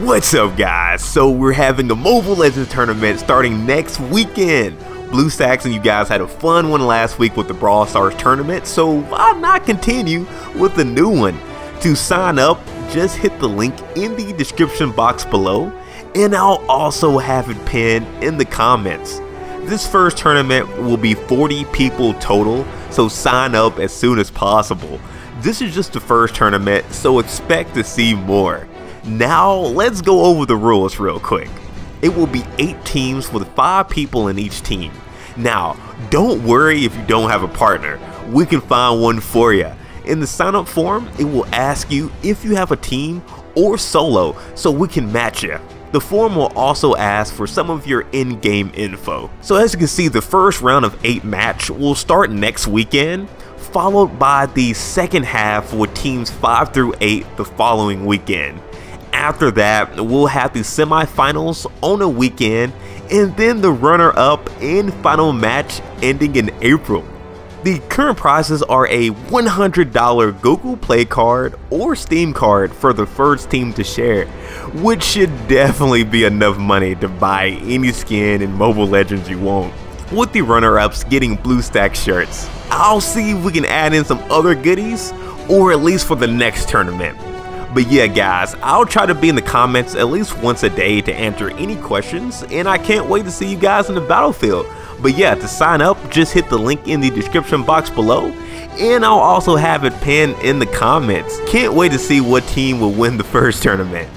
What's up guys? So we're having a Mobile Legends tournament starting next weekend. BlueStacks and you guys had a fun one last week with the Brawl Stars tournament, so why not continue with a new one? To sign up, just hit the link in the description box below, and I'll also have it pinned in the comments. This first tournament will be 40 people total, so sign up as soon as possible. This is just the first tournament, so expect to see more. Now, let's go over the rules real quick. It will be 8 teams with 5 people in each team. Now, don't worry if you don't have a partner, we can find one for you. In the sign up form, it will ask you if you have a team or solo so we can match you. The form will also ask for some of your in-game info. So as you can see, the first round of 8 match will start next weekend, followed by the second half with teams 5 through 8 the following weekend. After that, we'll have the semifinals on a weekend and then the runner-up and final match ending in April. The current prizes are a $100 Google Play card or Steam card for the first team to share, which should definitely be enough money to buy any skin in Mobile Legends you want. With the runner-ups getting BlueStack shirts, I'll see if we can add in some other goodies, or at least for the next tournament. But yeah guys, I'll try to be in the comments at least once a day to answer any questions and I can't wait to see you guys in the battlefield. But yeah, to sign up, just hit the link in the description box below and I'll also have it pinned in the comments. Can't wait to see what team will win the first tournament.